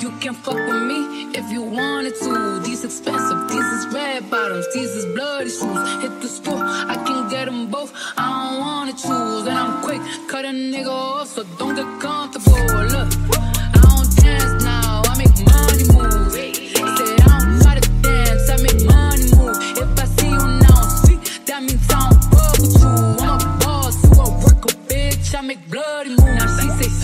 you can fuck with me if you wanted to. These expensive, these is red bottoms, these is bloody shoes. Hit the school, I can get them both. I don't wanna choose, and I'm quick, cut a nigga off, so don't get comfortable. Look, I don't dance now, I make money move. Say I don't gotta dance, I make money move. If I see you now, see, that means I don't fuck you. I'm a boss, you a bitch. I make bloody moves. Now she say